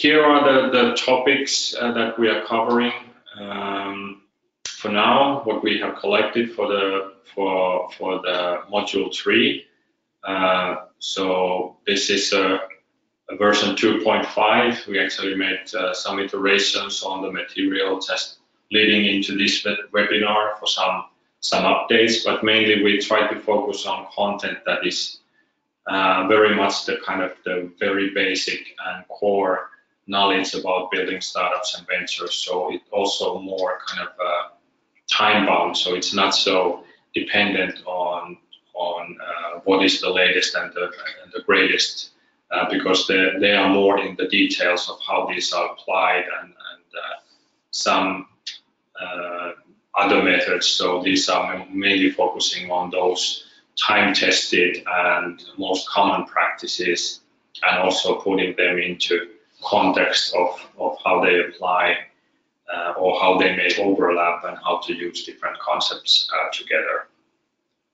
here are the, the topics uh, that we are covering. Um, for now, what we have collected for the for for the module three. Uh, so this is a, a version 2.5. We actually made uh, some iterations on the material just leading into this webinar for some some updates, but mainly we try to focus on content that is uh, very much the kind of the very basic and core knowledge about building startups and ventures. So it also more kind of uh, time bound. So it's not so dependent on on uh, what is the latest and the, and the greatest uh, because they, they are more in the details of how these are applied and, and uh, some uh, other methods. So these are mainly focusing on those time tested and most common practices and also putting them into context of, of how they apply uh, or how they may overlap and how to use different concepts uh, together.